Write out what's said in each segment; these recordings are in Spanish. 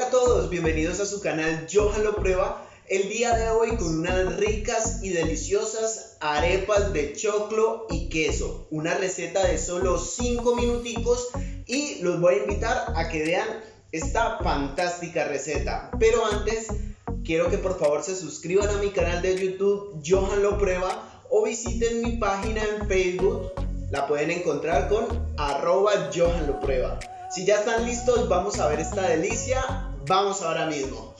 a todos, bienvenidos a su canal Johan lo prueba. El día de hoy con unas ricas y deliciosas arepas de choclo y queso. Una receta de solo 5 minuticos y los voy a invitar a que vean esta fantástica receta. Pero antes, quiero que por favor se suscriban a mi canal de YouTube Johan lo prueba o visiten mi página en Facebook. La pueden encontrar con arroba Johan lo prueba. Si ya están listos, vamos a ver esta delicia. Vamos ahora mismo.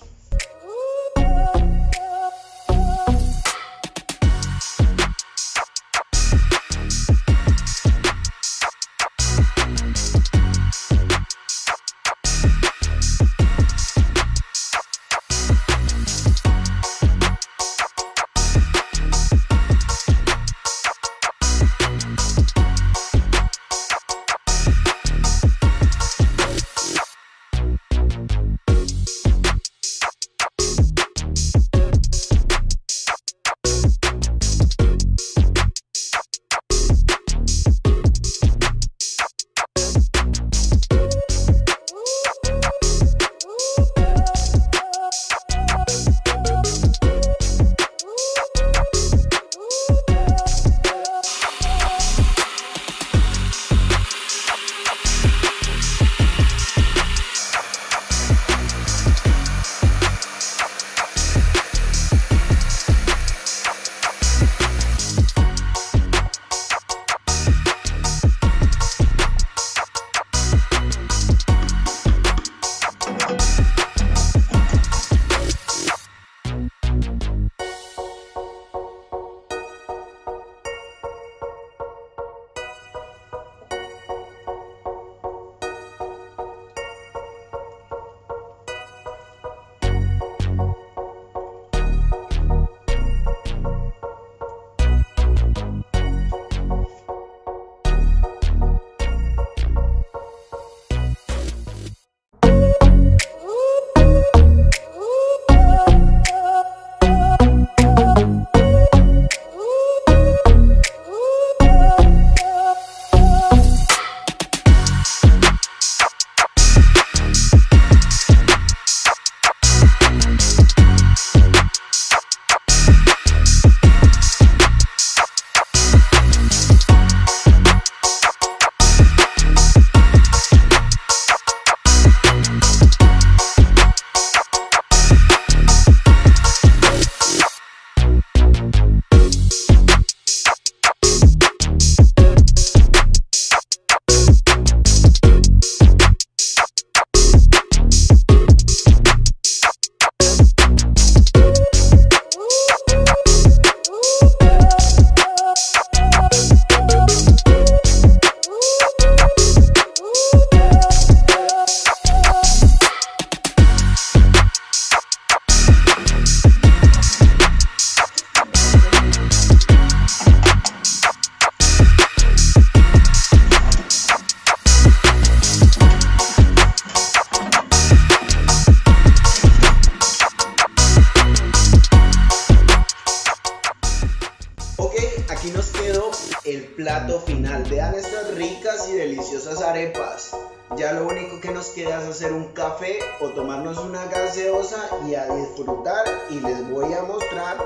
Vean estas ricas y deliciosas arepas. Ya lo único que nos queda es hacer un café o tomarnos una gaseosa y a disfrutar. Y les voy a mostrar